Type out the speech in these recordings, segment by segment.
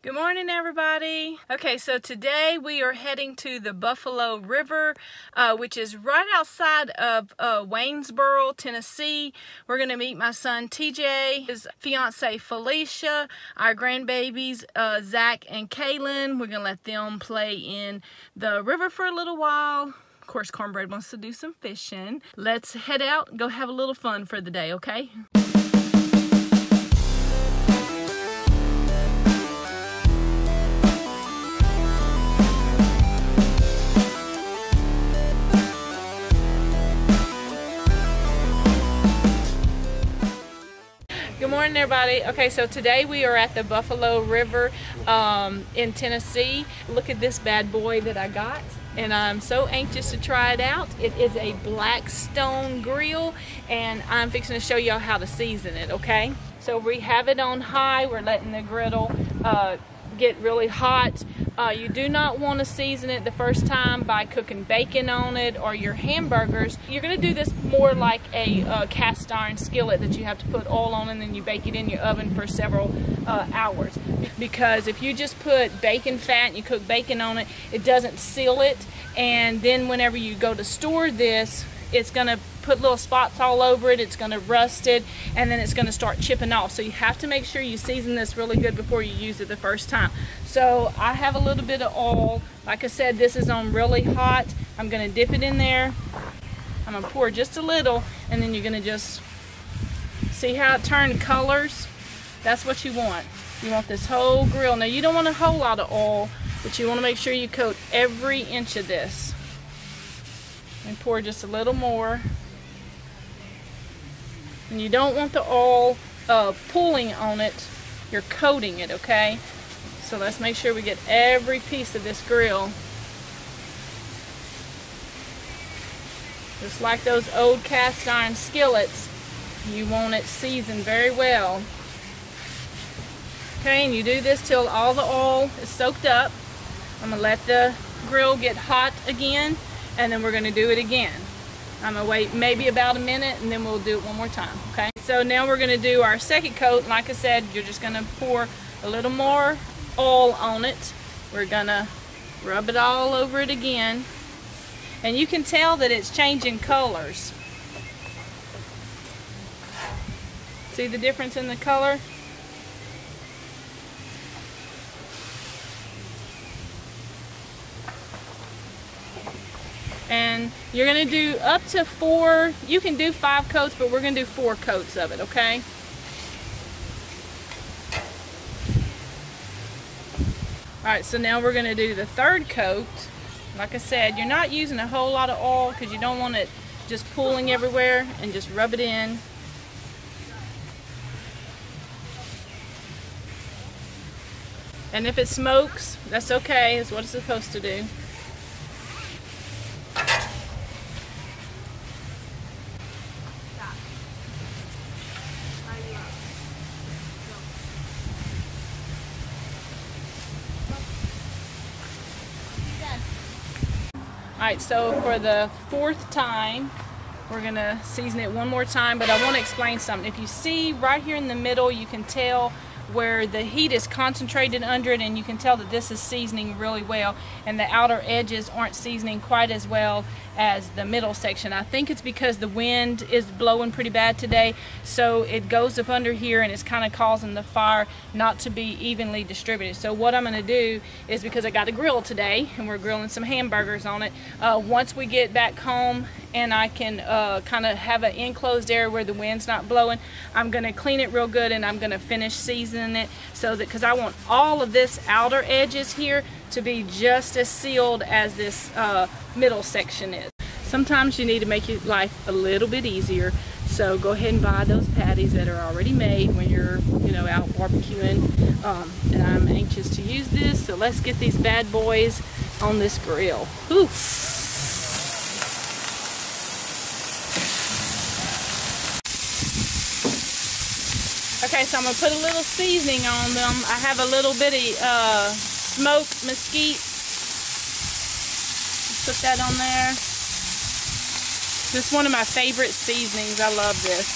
Good morning, everybody. Okay, so today we are heading to the Buffalo River, uh, which is right outside of uh, Waynesboro, Tennessee. We're going to meet my son TJ, his fiance Felicia, our grandbabies uh, Zach and Kaylin. We're going to let them play in the river for a little while. Of course, Cornbread wants to do some fishing. Let's head out and go have a little fun for the day, okay? Morning, everybody. Okay, so today we are at the Buffalo River um, in Tennessee. Look at this bad boy that I got, and I'm so anxious to try it out. It is a Blackstone grill, and I'm fixing to show y'all how to season it, okay? So we have it on high. We're letting the griddle uh, get really hot. Uh, you do not want to season it the first time by cooking bacon on it or your hamburgers. You're going to do this more like a uh, cast iron skillet that you have to put oil on and then you bake it in your oven for several uh, hours. Because if you just put bacon fat and you cook bacon on it, it doesn't seal it. And then whenever you go to store this, it's going to put little spots all over it. It's going to rust it and then it's going to start chipping off. So you have to make sure you season this really good before you use it the first time. So I have a little bit of oil. Like I said, this is on really hot. I'm going to dip it in there. I'm going to pour just a little and then you're going to just see how it turned colors. That's what you want. You want this whole grill. Now you don't want a whole lot of oil, but you want to make sure you coat every inch of this. And pour just a little more. And you don't want the oil uh, pulling on it. You're coating it, okay? So let's make sure we get every piece of this grill. Just like those old cast iron skillets, you want it seasoned very well. Okay, and you do this till all the oil is soaked up. I'm gonna let the grill get hot again, and then we're gonna do it again. I'm gonna wait maybe about a minute and then we'll do it one more time, okay? So now we're gonna do our second coat. Like I said, you're just gonna pour a little more oil on it. We're gonna rub it all over it again. And you can tell that it's changing colors. See the difference in the color? And you're going to do up to four you can do five coats but we're going to do four coats of it okay? Alright so now we're going to do the third coat. Like I said you're not using a whole lot of oil because you don't want it just pooling everywhere and just rub it in. And if it smokes that's okay it's what it's supposed to do Alright, so for the fourth time, we're going to season it one more time, but I want to explain something. If you see right here in the middle, you can tell where the heat is concentrated under it and you can tell that this is seasoning really well and the outer edges aren't seasoning quite as well as the middle section. I think it's because the wind is blowing pretty bad today so it goes up under here and it's kind of causing the fire not to be evenly distributed. So what I'm going to do is because I got a grill today and we're grilling some hamburgers on it, uh, once we get back home and I can uh, kind of have an enclosed area where the wind's not blowing, I'm going to clean it real good and I'm going to finish seasoning it so that because I want all of this outer edges here to be just as sealed as this uh, middle section is. Sometimes you need to make your life a little bit easier so go ahead and buy those patties that are already made when you're you know out barbecuing um, and I'm anxious to use this so let's get these bad boys on this grill. Whew. Okay, so I'm gonna put a little seasoning on them. I have a little bitty uh, smoked mesquite. Put that on there. This is one of my favorite seasonings. I love this.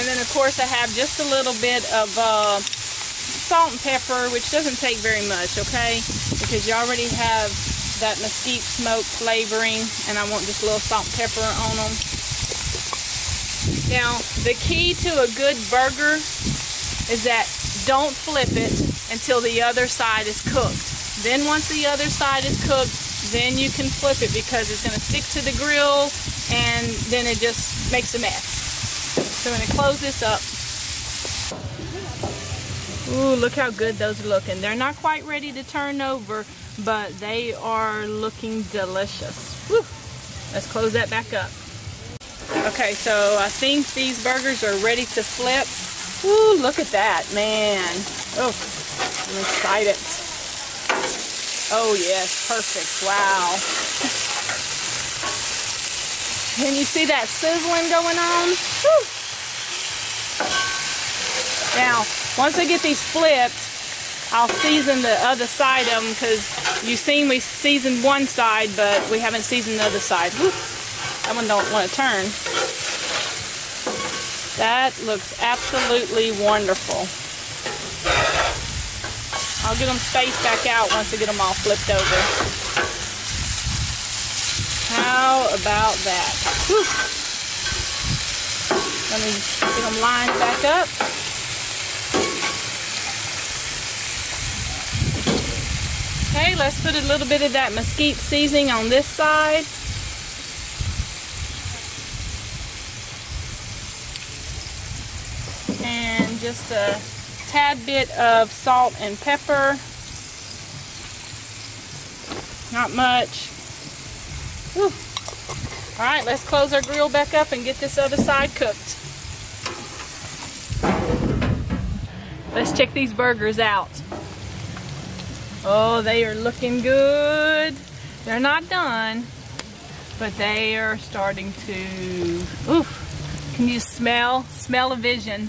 And then of course I have just a little bit of uh, salt and pepper, which doesn't take very much, okay? Because you already have that mesquite smoke flavoring, and I want just a little salt and pepper on them. Now, the key to a good burger is that don't flip it until the other side is cooked. Then once the other side is cooked, then you can flip it because it's going to stick to the grill and then it just makes a mess. So I'm going to close this up. Ooh, look how good those are looking. They're not quite ready to turn over, but they are looking delicious. Woo. Let's close that back up. Okay, so I think these burgers are ready to flip. Ooh, look at that, man. Oh, I'm excited. Oh yes, perfect, wow. Can you see that sizzling going on? Woo. Now, once I get these flipped, I'll season the other side of them because you've seen we seasoned one side, but we haven't seasoned the other side. Woo. That one don't want to turn. That looks absolutely wonderful. I'll get them spaced back out once I get them all flipped over. How about that? Whew. Let me get them lined back up. Okay, let's put a little bit of that mesquite seasoning on this side. And just a tad bit of salt and pepper. Not much. Whew. All right, let's close our grill back up and get this other side cooked. Let's check these burgers out. Oh, they are looking good. They're not done, but they are starting to, oof, can you smell? Smell a vision.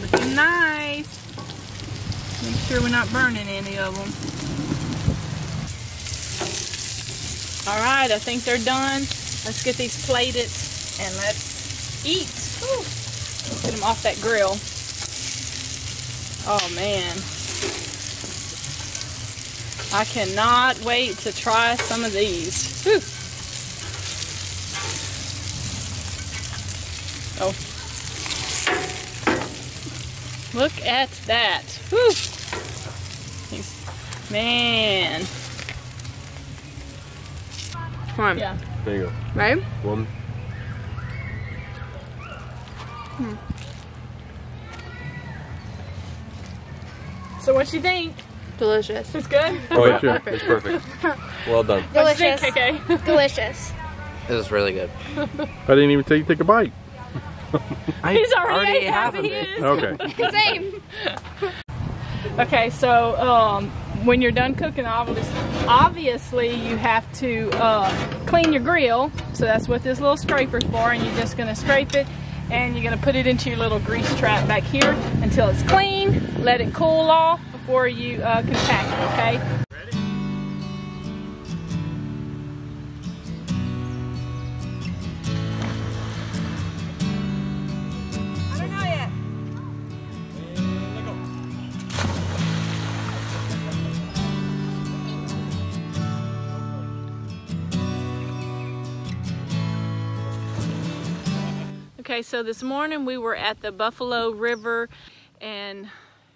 Looking nice. Make sure we're not burning any of them. All right, I think they're done. Let's get these plated and let's eat. Whew. Get them off that grill. Oh man. I cannot wait to try some of these. Oh. Look at that. Whew. Man. Come on. Yeah. There you go. Right? One. Hmm. So what do you think? Delicious. It's good? Oh yeah, Perfect. it's perfect. Well done. Delicious. think, KK? Delicious. This is really good. I didn't even take take a bite. I He's already, ate half of it. Okay. Same. Okay, so um, when you're done cooking, obviously, obviously you have to uh, clean your grill. So that's what this little scraper's for, and you're just gonna scrape it, and you're gonna put it into your little grease trap back here until it's clean. Let it cool off before you uh, can pack it. Okay. Okay, so this morning we were at the Buffalo River and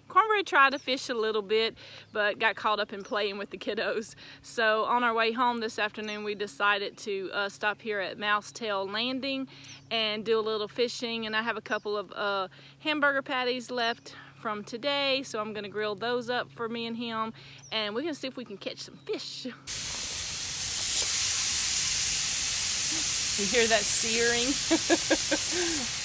Cornbread tried to fish a little bit, but got caught up in playing with the kiddos. So on our way home this afternoon, we decided to uh, stop here at Mousetail Landing and do a little fishing. And I have a couple of uh, hamburger patties left from today, so I'm gonna grill those up for me and him. And we're gonna see if we can catch some fish. You hear that searing?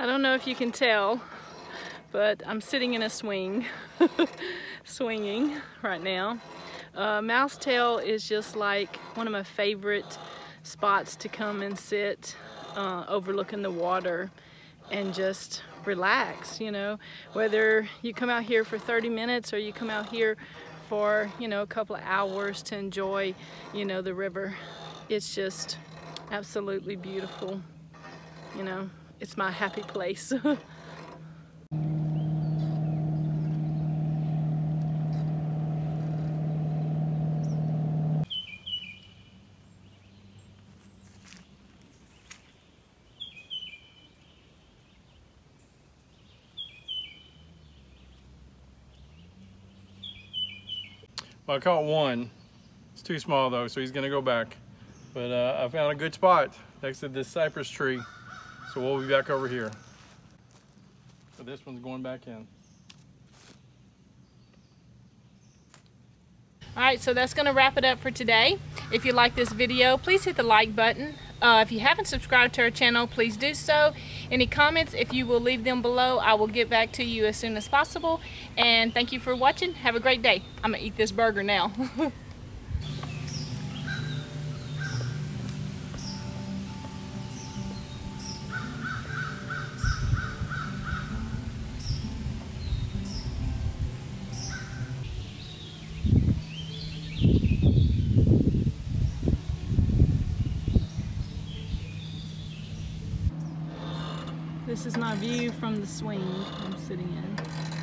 I don't know if you can tell, but I'm sitting in a swing, swinging right now. Uh, Mousetail is just like one of my favorite spots to come and sit uh, overlooking the water and just relax, you know. Whether you come out here for 30 minutes or you come out here for, you know, a couple of hours to enjoy, you know, the river. It's just absolutely beautiful. You know, it's my happy place. Well, I caught one. It's too small though, so he's gonna go back. But uh, I found a good spot next to this cypress tree. So we'll be back over here. So this one's going back in. All right, so that's gonna wrap it up for today. If you like this video, please hit the like button. Uh, if you haven't subscribed to our channel, please do so. Any comments, if you will leave them below, I will get back to you as soon as possible. And thank you for watching. Have a great day. I'm gonna eat this burger now. This is my view from the swing I'm sitting in.